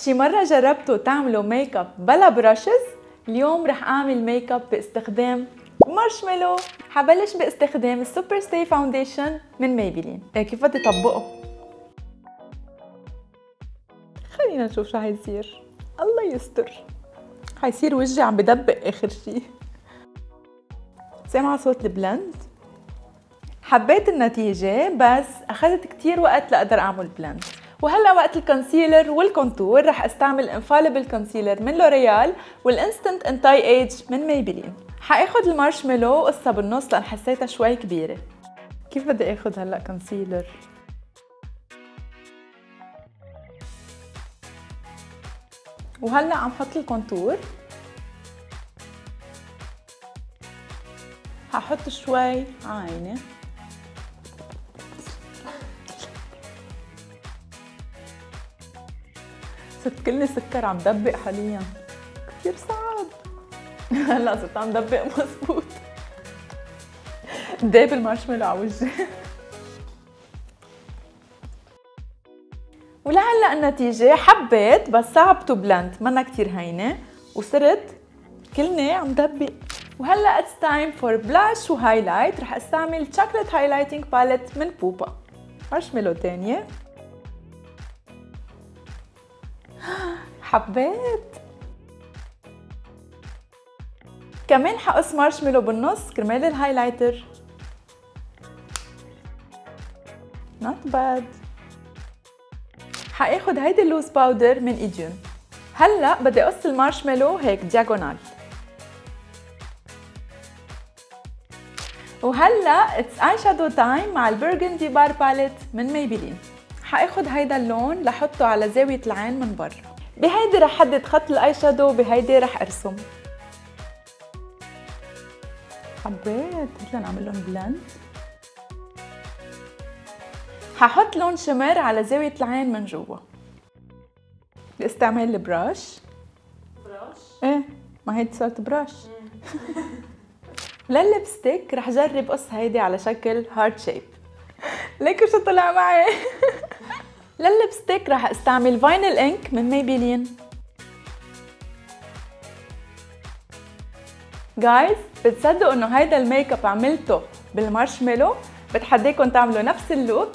شي مرة جربتوا تعملوا ميك اب بلا brushes؟ اليوم رح أعمل ميك اب باستخدام مارشميلو حبلش باستخدام ال Super Stay foundation من Maybelline إيه كيف بدي طبقه؟ خلينا نشوف شو حيصير. الله يستر. حيصير وجهي عم بدبق آخر شي. سامعة صوت ال blend حبيت النتيجة بس أخذت كتير وقت لأقدر أعمل blend وهلا وقت ال concealer وال contour رح أستعمل Infallible concealer من L'Oréal وال Instant Anti Age من Maybelline حاخد المارشميلو وقصها بالنص لأن حسيتها شوي كبيرة. كيف بدي اخد هلأ concealer وهلأ عم حط ال contour ححط شوي عينه صرت كلني سكر عم دبق حاليا. كثير صعب. هلا صرت عم دبق مزبوط داب المارشميلو على وجهي. ولهلأ النتيجة حبيت بس صعب to blend منا كتير هينة. وصرت كلني عم دبق. وهلأ it's time for blush و highlight رح أستعمل chocolate highlighting palette من بوبا. مارشميلو تانية. حبيت. كمان حقص مارشميلو بالنص كرمال ال highlighter. Not bad. حاخد هيدي ال loose powder من ايديون هلأ بدي اقص المارشميلو هيك diagonal وهلأ it's eyeshadow time مع ال Burgundy Bar palette من Maybelline حاخد هيدا اللون لحطه على زاوية العين من برا. بهيدي رح حدد خط ال eyeshadow بهيدي رح أرسم. حبيت هلا نعمل لهم blend ححط لون shimmer على زاوية العين من جوا. باستعمال ال brush. brush؟ إيه ما هيدي صارت brush. لل lipstick رح جرب قص هيدي على شكل heart shape ليكوا شو طلع معي؟ لل lipstick رح أستعمل Vinyl Ink من Maybelline. guys بتصدقوا إنه هيدا الميك أب عملته بالمارشميلو؟ بتحديكم تعملوا نفس ال look